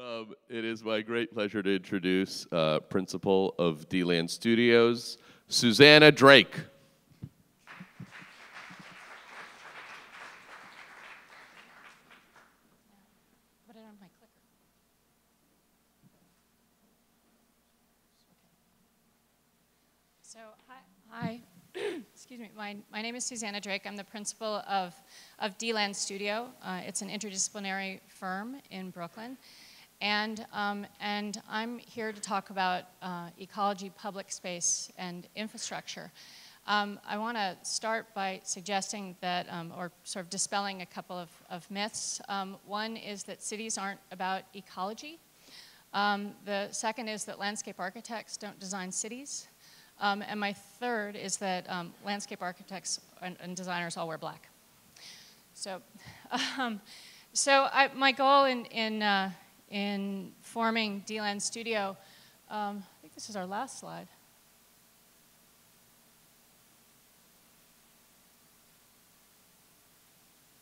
Um, it is my great pleasure to introduce uh, principal of D-Land Studios, Susannah Drake. So, hi, hi. excuse me, my, my name is Susannah Drake. I'm the principal of, of D-Land Studio. Uh, it's an interdisciplinary firm in Brooklyn. And, um, and I'm here to talk about uh, ecology, public space, and infrastructure. Um, I want to start by suggesting that, um, or sort of dispelling a couple of, of myths. Um, one is that cities aren't about ecology. Um, the second is that landscape architects don't design cities. Um, and my third is that landscape architects and, and, designers all wear black. So, so I, my goal in, in, uh, in forming D-Land Studio, um, I think this is our last slide.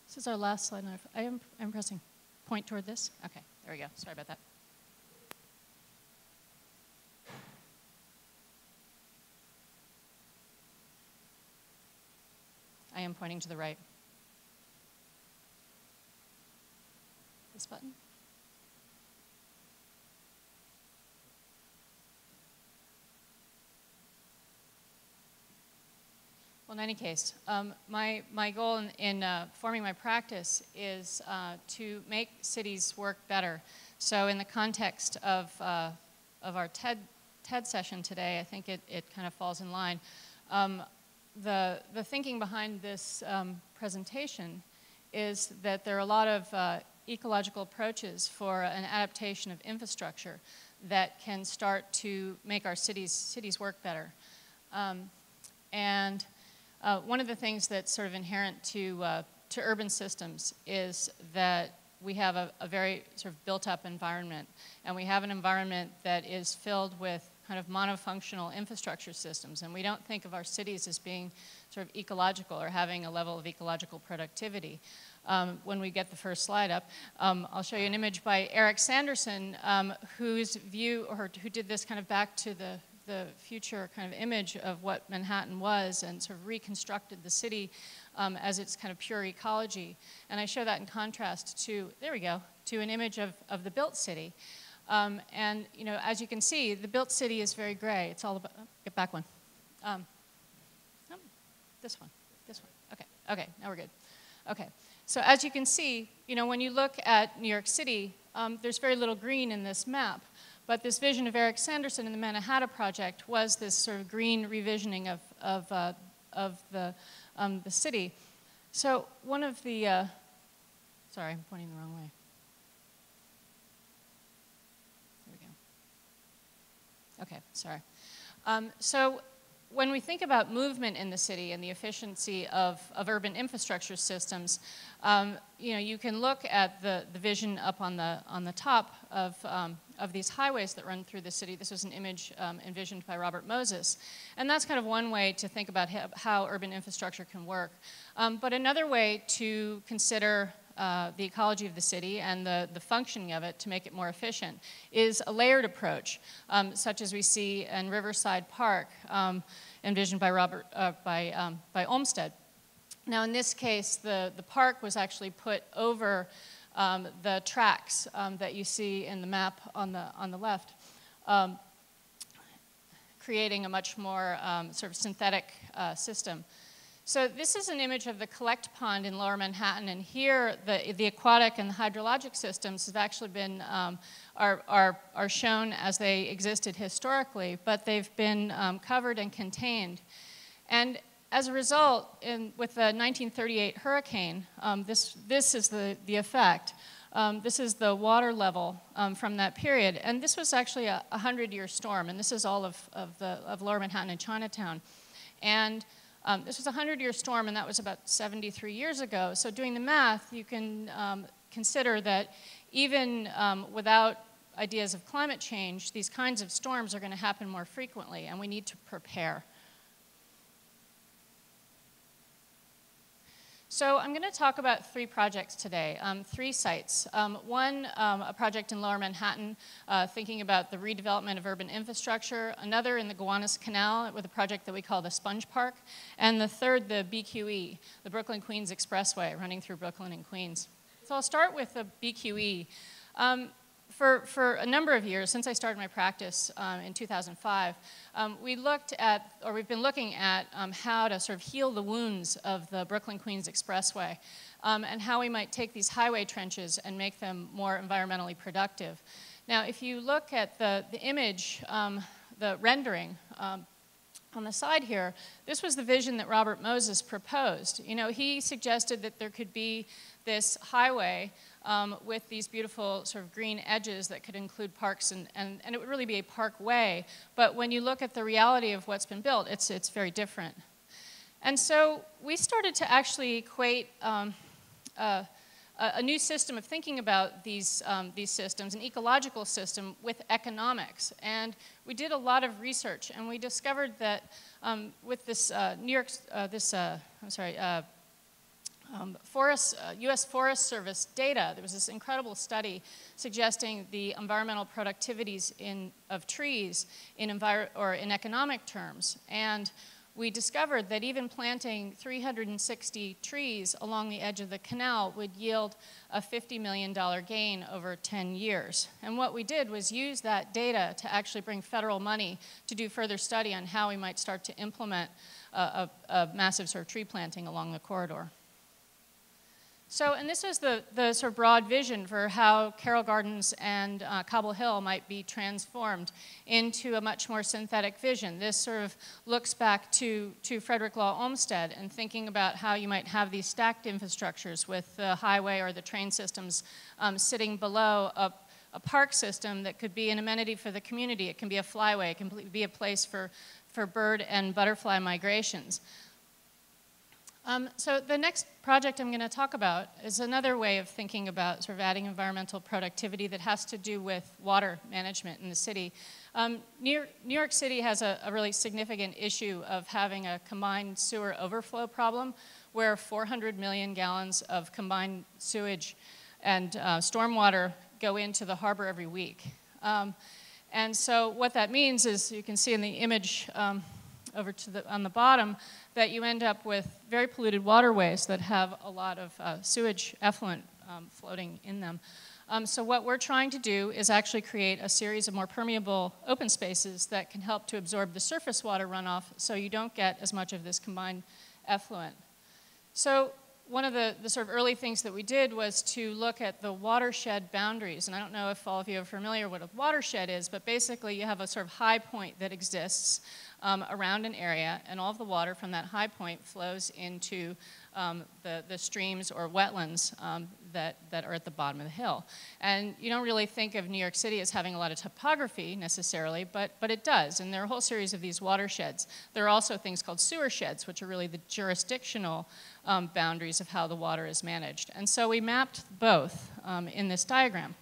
This is our last slide. I am I'm pressing point toward this. Okay, there we go. Sorry about that. I am pointing to the right. This button? Well, in any case, um, my, my goal in, in uh, forming my practice is uh, to make cities work better. So in the context of, uh, of our TED, TED session today, I think it, it kind of falls in line. Um, the, the thinking behind this um, presentation is that there are a lot of uh, ecological approaches for an adaptation of infrastructure that can start to make our cities, cities work better. Um, and uh, one of the things that's sort of inherent to, uh, to urban systems is that we have a, a, very sort of built up environment. And we have an environment that is filled with kind of monofunctional infrastructure systems. And we don't think of our cities as being sort of ecological or having a level of ecological productivity. Um, when we get the first slide up, um, I'll show you an image by Eric Sanderson, um, whose view, or who did this kind of back to the the future kind of image of what Manhattan was and sort of reconstructed the city um, as its kind of pure ecology. And I show that in contrast to, there we go, to an image of, of the built city. Um, and, you know, as you can see, the built city is very gray. It's all about, oh, get back one. Um, oh, this one, this one. Okay, okay, now we're good. Okay, so as you can see, you know, when you look at New York City, um, there's very little green in this map. But this vision of Eric Sanderson in the Mannahatta Project was this sort of green revisioning of, of, uh, of the, um, the city. So one of the, uh, sorry, I'm pointing the wrong way. There we go. Okay, sorry. Um, so when we think about movement in the city and the efficiency of, of urban infrastructure systems, um, you know, you can look at the, the vision up on the, on the top of, um, of these highways that run through the city. This was an image um, envisioned by Robert Moses. And that's kind of one way to think about how urban infrastructure can work. Um, but another way to consider uh, the ecology of the city and the, the functioning of it to make it more efficient is a layered approach, um, such as we see in Riverside Park, um, envisioned by, Robert, uh, by, um, by Olmsted. Now, in this case, the, the park was actually put over um, the tracks um, that you see in the map on the, on the left, um, creating a much more sort of synthetic uh, system. So this is an image of the collect pond in lower Manhattan, and here the, the aquatic and the hydrologic systems have actually been, um, are, are, are shown as they existed historically, but they've been um, covered and contained. And as a result, in, with the 1938 hurricane, um, this, this is the, the effect. Um, this is the water level um, from that period. And this was actually a 100-year storm, and this is all of, of, the, of lower Manhattan and Chinatown. And um, this was a 100-year storm, and that was about 73 years ago. So doing the math, you can um, consider that even um, without ideas of climate change, these kinds of storms are going to happen more frequently, and we need to prepare. So I'm going to talk about three projects today, um, three sites. Um, one, um, a project in Lower Manhattan, uh, thinking about the redevelopment of urban infrastructure. Another in the Gowanus Canal with a project that we call the Sponge Park. And the third, the BQE, the Brooklyn Queens Expressway, running through Brooklyn and Queens. So I'll start with the BQE. For, for a number of years, since I started my practice um, in 2005, um, we looked at, or we've been looking at um, how to sort of heal the wounds of the Brooklyn-Queens Expressway um, and how we might take these highway trenches and make them more environmentally productive. Now, if you look at the, the image, um, the rendering, um, on the side here, this was the vision that Robert Moses proposed. You know, he suggested that there could be this highway um, with these beautiful sort of green edges that could include parks, and, and, and it would really be a parkway. But when you look at the reality of what's been built, it's, it's very different. And so we started to actually equate um, uh, a new system of thinking about these, um, these systems, an ecological system with economics. And we did a lot of research, and we discovered that um, with this uh, New York, uh, this, uh, I'm sorry, uh, um, Forest, uh, U.S. Forest Service data. There was this incredible study suggesting the environmental productivities in, of trees in, envir- or in economic terms. And we discovered that even planting 360 trees along the edge of the canal would yield a $50 million gain over 10 years. And what we did was use that data to actually bring federal money to do further study on how we might start to implement a, a, a massive sort of tree planting along the corridor. So, and this is the, the sort of broad vision for how Carroll Gardens and uh, Cobble Hill might be transformed into a much more synthetic vision. This sort of looks back to, to Frederick Law Olmsted and thinking about how you might have these stacked infrastructures with the highway or the train systems um, sitting below a, a park system that could be an amenity for the community. It can be a flyway, it can be a place for, for bird and butterfly migrations. Um, so the next project I'm going to talk about is another way of thinking about sort of adding environmental productivity that has to do with water management in the city. Um, New, York, New, York, City has a, a, really significant issue of having a combined sewer overflow problem where 400 million gallons of combined sewage and uh, stormwater go into the harbor every week. Um, and so what that means is you can see in the image um, over to the, on the bottom that you end up with very polluted waterways that have a lot of uh, sewage effluent um, floating in them. Um, so what we're trying to do is actually create a series of more permeable open spaces that can help to absorb the surface water runoff so you don't get as much of this combined effluent. So one of the, the, sort of early things that we did was to look at the watershed boundaries. And I don't know if all of you are familiar what a watershed is, but basically you have a sort of high point that exists um, around an area, and all of the water from that high point flows into um, the, the streams or wetlands um, that, that are at the bottom of the hill. And you don't really think of New York City as having a lot of topography necessarily, but, but it does. And there are a whole series of these watersheds. There are also things called sewer sheds, which are really the jurisdictional um, boundaries of how the water is managed. And so we mapped both um, in this diagram.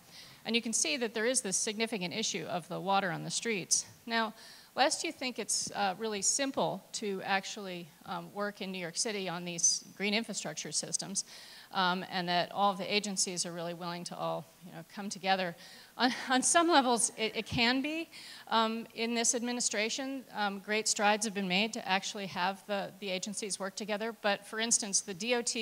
And you can see that there is this significant issue of the water on the streets. Now, Lest you think it's uh, really simple to actually um, work in New York City on these green infrastructure systems, um, and that all of the agencies are really willing to all you know, come together. On, on some levels, it, it can be. Um, in this administration, um, great strides have been made to actually have the, the agencies work together. But for instance, the DOT,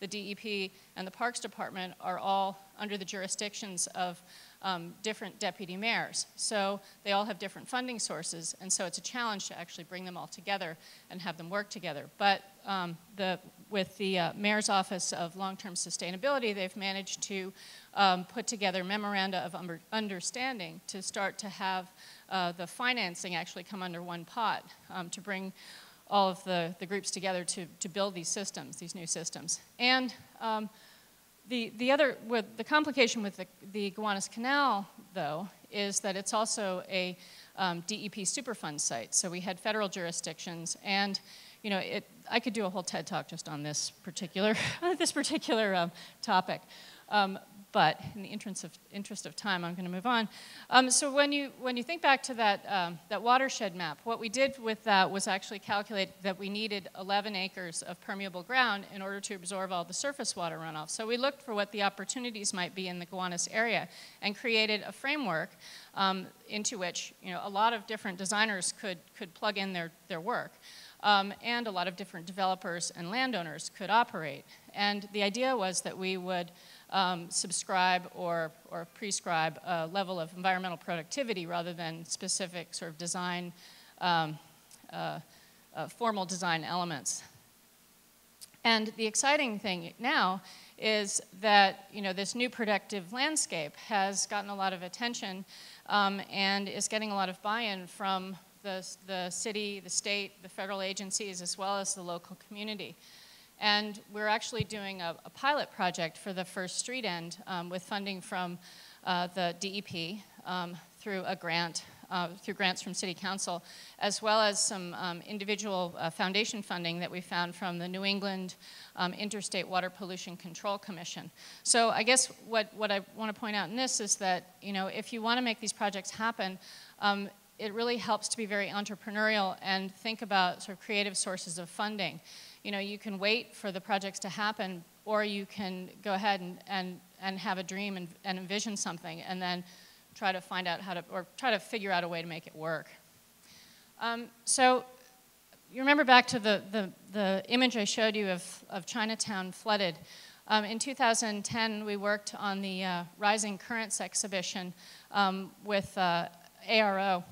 the DEP, and the Parks Department are all under the jurisdictions of um, different deputy mayors. So they all have different funding sources, and so it's a challenge to actually bring them all together and have them work together. But um, the, with the uh, Mayor's Office of Long-Term Sustainability, they've managed to um, put together memoranda of understanding to start to have uh, the financing actually come under one pot um, to bring all of the, the groups together to, to build these systems, these new systems. And um, the, the other, with the complication with the, the Gowanus Canal, though, is that it's also a um, DEP Superfund site. So we had federal jurisdictions, and you know, it, I could do a whole TED talk just on this particular, this particular um, topic. Um, but in the interest of, interest of time, I'm going to move on. Um, so when you, when you think back to that, um, that watershed map, what we did with that was actually calculate that we needed 11 acres of permeable ground in order to absorb all the surface water runoff. So we looked for what the opportunities might be in the Gowanus area and created a framework um, into which you know, a lot of different designers could, could plug in their, their work. Um, and a lot of different developers and landowners could operate. And the idea was that we would um, subscribe or, or prescribe a level of environmental productivity rather than specific sort of design, um, uh, uh, formal design elements. And the exciting thing now is that you know this new productive landscape has gotten a lot of attention um, and is getting a lot of buy-in from the, the city, the state, the federal agencies, as well as the local community. And we're actually doing a, a pilot project for the first street end um, with funding from uh, the DEP um, through a grant, uh, through grants from City Council, as well as some um, individual uh, foundation funding that we found from the New England um, Interstate Water Pollution Control Commission. So I guess what, what I want to point out in this is that, you know, if you want to make these projects happen, um, it really helps to be very entrepreneurial and think about sort of creative sources of funding you know, you can wait for the projects to happen, or you can go ahead and, and, and have a dream and, and envision something, and then try to find out how to, or try to figure out a way to make it work. Um, so you remember back to the, the, the image I showed you of, of Chinatown flooded. Um, in 2010, we worked on the uh, Rising Currents exhibition um, with uh, ARO,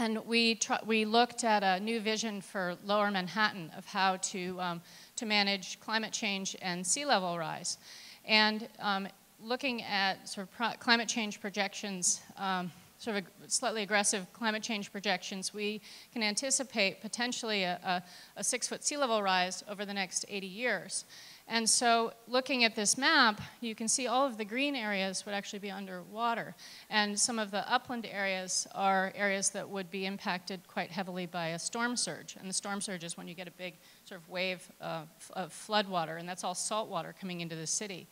and we, we looked at a new vision for lower Manhattan of how to, um, to manage climate change and sea level rise. And um, looking at sort of climate change projections, um, sort of slightly aggressive climate change projections, we can anticipate potentially a, a, a six foot sea level rise over the next 80 years. And so looking at this map, you can see all of the green areas would actually be underwater. And some of the upland areas are areas that would be impacted quite heavily by a storm surge. And the storm surge is when you get a big sort of wave uh, of flood water, and that's all salt water coming into the city.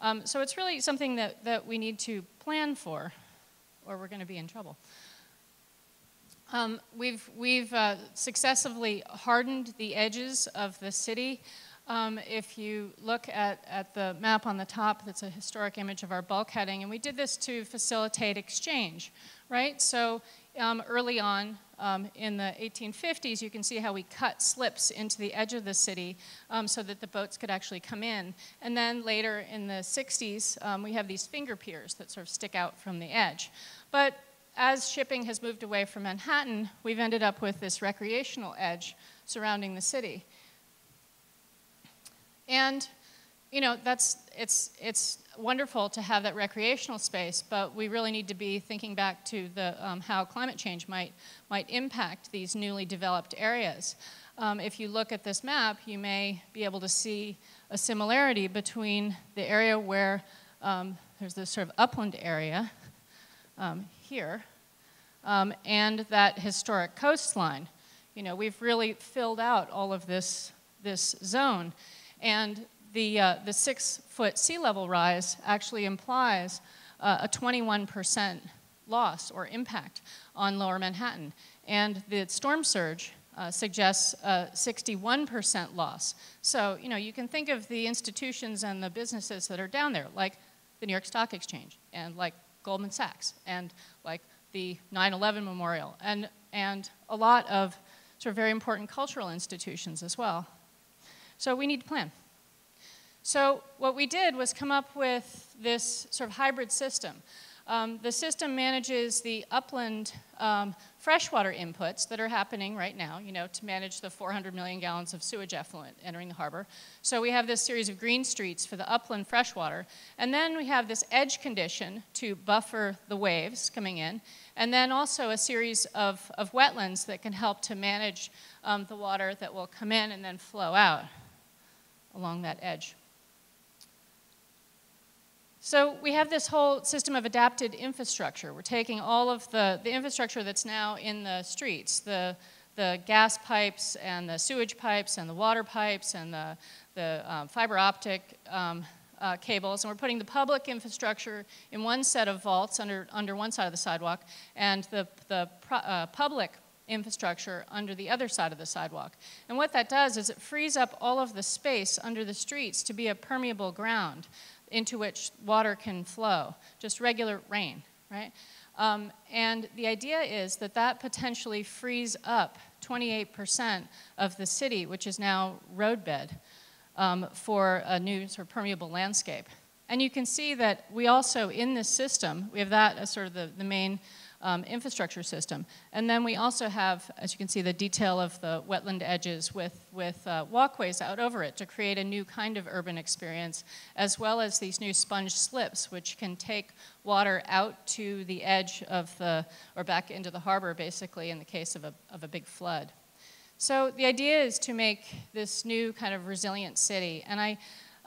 Um, so it's really something that, that we need to plan for, or we're going to be in trouble. Um, we've we've uh, successively hardened the edges of the city. Um, if you look at, at the map on the top, that's a historic image of our bulkheading, and we did this to facilitate exchange, right? So um, early on um, in the 1850s, you can see how we cut slips into the edge of the city um, so that the boats could actually come in. And then later in the 60s, um, we have these finger piers that sort of stick out from the edge. But as shipping has moved away from Manhattan, we've ended up with this recreational edge surrounding the city. And you know, that's, it's, it's wonderful to have that recreational space, but we really need to be thinking back to the, um, how climate change might, might impact these newly developed areas. Um, if you look at this map, you may be able to see a similarity between the area where um, there's this sort of upland area um, here um, and that historic coastline. You know, we've really filled out all of this, this zone. And the, uh, the six foot sea level rise actually implies uh, a 21% loss or impact on lower Manhattan. And the storm surge uh, suggests a 61% loss. So, you know, you can think of the institutions and the businesses that are down there, like the New York Stock Exchange and like Goldman Sachs and like the 9-11 Memorial and, and a lot of sort of very important cultural institutions as well. So we need to plan. So what we did was come up with this sort of hybrid system. Um, the system manages the upland um, freshwater inputs that are happening right now, you know, to manage the 400 million gallons of sewage effluent entering the harbor. So we have this series of green streets for the upland freshwater. And then we have this edge condition to buffer the waves coming in. And then also a series of, of wetlands that can help to manage um, the water that will come in and then flow out along that edge. So we have this whole system of adapted infrastructure. We're taking all of the, the infrastructure that's now in the streets, the, the gas pipes and the sewage pipes and the water pipes and the, the um, fiber optic um, uh, cables, and we're putting the public infrastructure in one set of vaults under, under one side of the sidewalk, and the, the uh, public infrastructure under the other side of the sidewalk. And what that does is it frees up all of the space under the streets to be a permeable ground into which water can flow, just regular rain, right? Um, and the idea is that that potentially frees up 28% of the city, which is now roadbed, um, for a new sort of permeable landscape. And you can see that we also, in this system, we have that as sort of the, the main um, infrastructure system. And then we also have, as you can see, the detail of the wetland edges with, with uh, walkways out over it to create a new kind of urban experience, as well as these new sponge slips, which can take water out to the edge of the, or back into the harbor, basically, in the case of a, of a big flood. So the idea is to make this new kind of resilient city. And I,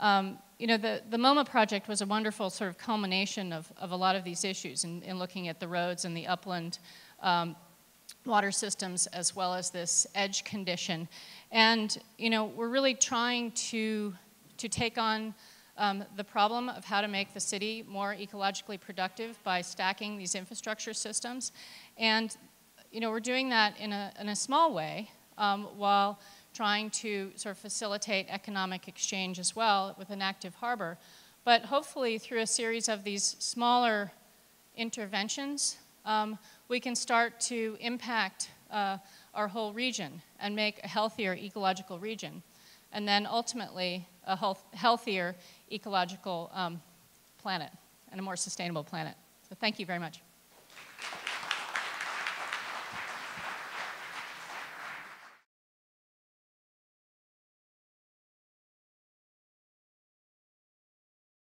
um, you know, the, the MoMA project was a wonderful sort of culmination of, of a lot of these issues in, in looking at the roads and the upland um, water systems as well as this edge condition. And, you know, we're really trying to, to take on um, the problem of how to make the city more ecologically productive by stacking these infrastructure systems. And, you know, we're doing that in a, in a small way um, while trying to sort of facilitate economic exchange as well with an active harbor. But hopefully through a series of these smaller interventions, um, we can start to impact uh, our whole region and make a healthier ecological region. And then ultimately a health, healthier ecological um, planet and a more sustainable planet. So thank you very much.